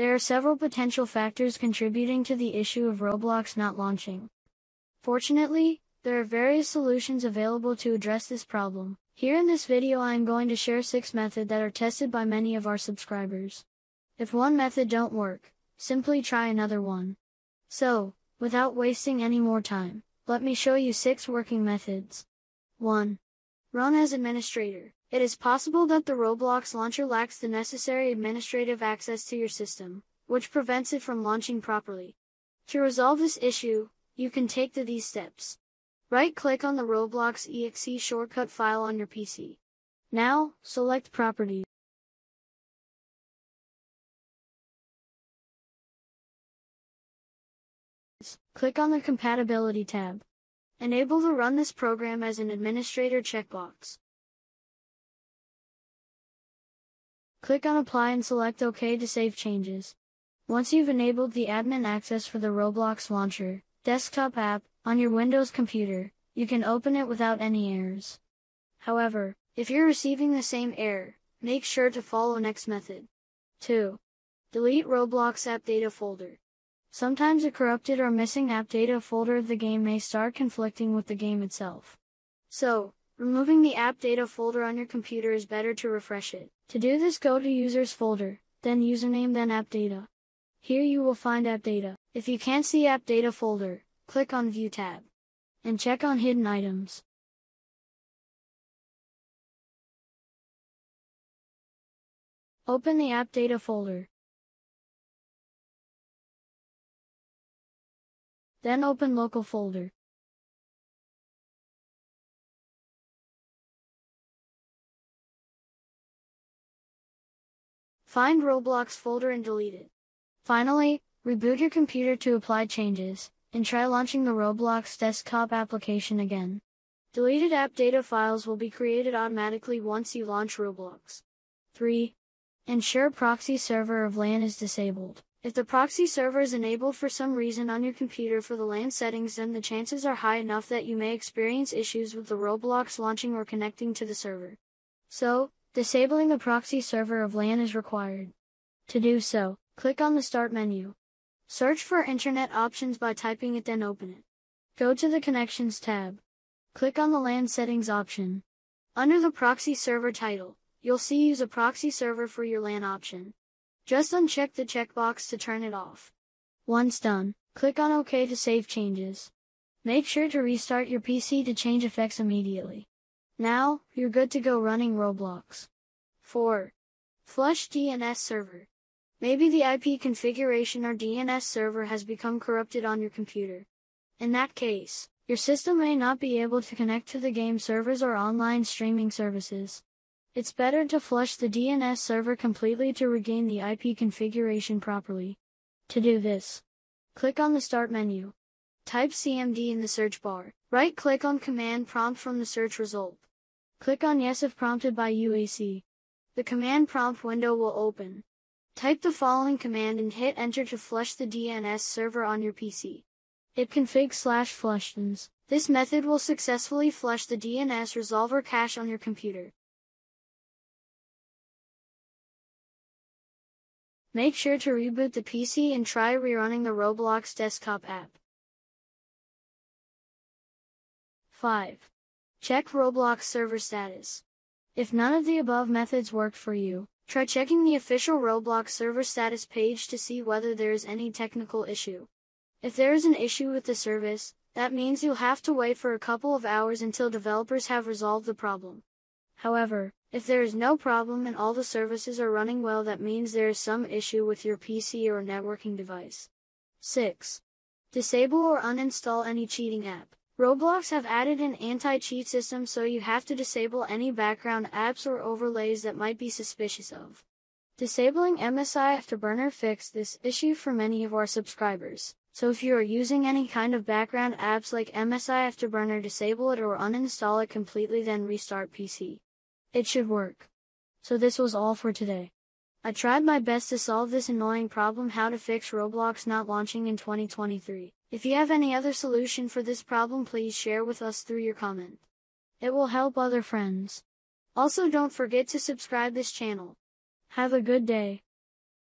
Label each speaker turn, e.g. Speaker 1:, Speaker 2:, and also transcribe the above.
Speaker 1: There are several potential factors contributing to the issue of Roblox not launching. Fortunately, there are various solutions available to address this problem. Here in this video I am going to share 6 methods that are tested by many of our subscribers. If one method don't work, simply try another one. So, without wasting any more time, let me show you 6 working methods. 1. Run as administrator. It is possible that the Roblox launcher lacks the necessary administrative access to your system, which prevents it from launching properly. To resolve this issue, you can take the these steps. Right-click on the Roblox exe shortcut file on your PC. Now, select Properties. Click on the Compatibility tab. Enable the Run this program as an administrator checkbox. Click on Apply and select OK to save changes. Once you've enabled the admin access for the Roblox launcher, desktop app, on your Windows computer, you can open it without any errors. However, if you're receiving the same error, make sure to follow next method. 2. Delete Roblox app data folder. Sometimes a corrupted or missing app data folder of the game may start conflicting with the game itself. So, removing the app data folder on your computer is better to refresh it. To do this go to users folder, then username then app data. Here you will find app data. If you can't see app data folder, click on View tab. And check on Hidden Items. Open the App Data folder. Then open Local folder. Find Roblox folder and delete it. Finally, reboot your computer to apply changes and try launching the Roblox desktop application again. Deleted app data files will be created automatically once you launch Roblox. 3. Ensure proxy server of LAN is disabled. If the proxy server is enabled for some reason on your computer for the LAN settings then the chances are high enough that you may experience issues with the Roblox launching or connecting to the server. So, disabling the proxy server of LAN is required. To do so, click on the Start menu. Search for Internet options by typing it then open it. Go to the Connections tab. Click on the LAN settings option. Under the proxy server title, you'll see use a proxy server for your LAN option. Just uncheck the checkbox to turn it off. Once done, click on OK to save changes. Make sure to restart your PC to change effects immediately. Now, you're good to go running Roblox. 4. Flush DNS server. Maybe the IP configuration or DNS server has become corrupted on your computer. In that case, your system may not be able to connect to the game servers or online streaming services. It's better to flush the DNS server completely to regain the IP configuration properly. To do this, click on the Start menu. Type CMD in the search bar. Right-click on Command Prompt from the search result. Click on Yes if prompted by UAC. The command prompt window will open. Type the following command and hit enter to flush the DNS server on your PC. ipconfig slash flushdns. This method will successfully flush the DNS resolver cache on your computer. Make sure to reboot the PC and try rerunning the Roblox desktop app. 5. Check Roblox server status. If none of the above methods worked for you, Try checking the official Roblox server status page to see whether there is any technical issue. If there is an issue with the service, that means you'll have to wait for a couple of hours until developers have resolved the problem. However, if there is no problem and all the services are running well that means there is some issue with your PC or networking device. 6. Disable or uninstall any cheating app. Roblox have added an anti-cheat system so you have to disable any background apps or overlays that might be suspicious of. Disabling MSI Afterburner fixed this issue for many of our subscribers. So if you are using any kind of background apps like MSI Afterburner disable it or uninstall it completely then restart PC. It should work. So this was all for today. I tried my best to solve this annoying problem how to fix Roblox not launching in 2023. If you have any other solution for this problem please share with us through your comment. It will help other friends. Also don't forget to subscribe this channel. Have a good day.